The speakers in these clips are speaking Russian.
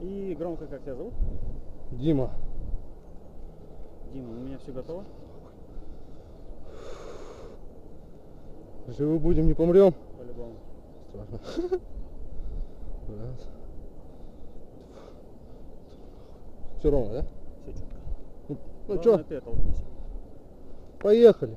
И громко как тебя зовут? Дима. Дима, у меня все готово. Живы будем, не помрем. По-любому. Страшно. Раз. Все ровно, да? Все четко. Ну Главное, что, поехали.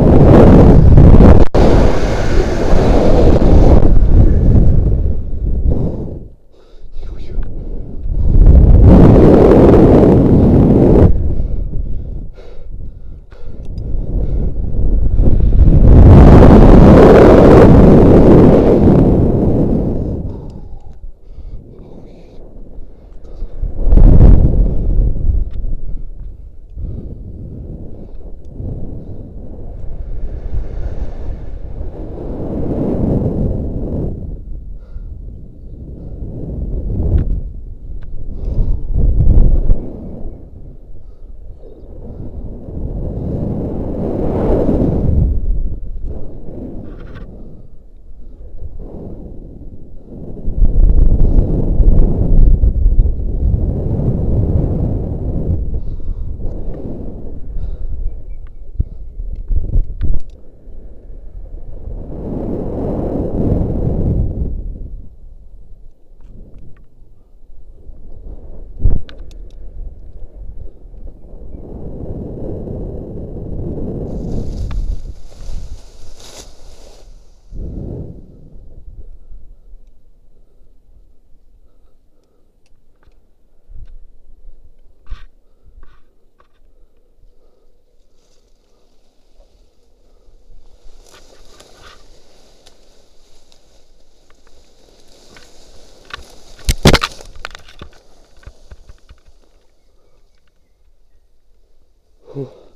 Фу.